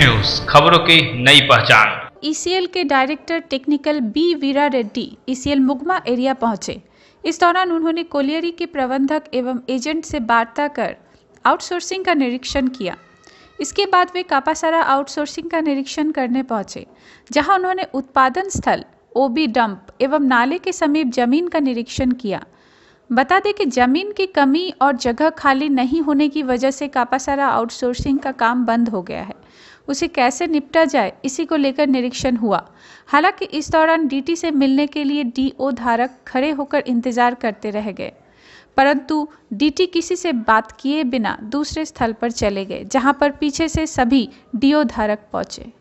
News खबरों की नई पहचान। ईसीएल के director technical B Veera Reddy ECL Mugma area पहुँचे। इस दौरान उन्होंने कोलियरी के प्रबंधक एवं एजेंट से वार्ता कर आउटसोर्सिंग का निरीक्षण किया। इसके बाद वे कापासारा आउटसोर्सिंग का निरीक्षण करने पहुँचे, जहाँ उन्होंने उत्पादन स्थल ओबी डंप एवं नाले के समीप ज़मीन का निरीक्षण किया। बता दें कि ज़मीन की कमी और जगह खाली नहीं होने की वजह से कापासारा आउटसोर्सिंग का काम बंद हो गया है। उसे कैसे निपटा जाए, इसी को लेकर निरीक्षण हुआ। हालाँकि इस दौरान डीटी से मिलने के लिए डीओ धारक खड़े होकर इंतज़ार करते रह गए। परंतु डीटी किसी से बात किए बिना दूसरे स्थल पर चले गए, जहाँ पर पीछे से सभी डीओ धारक पहुँचे।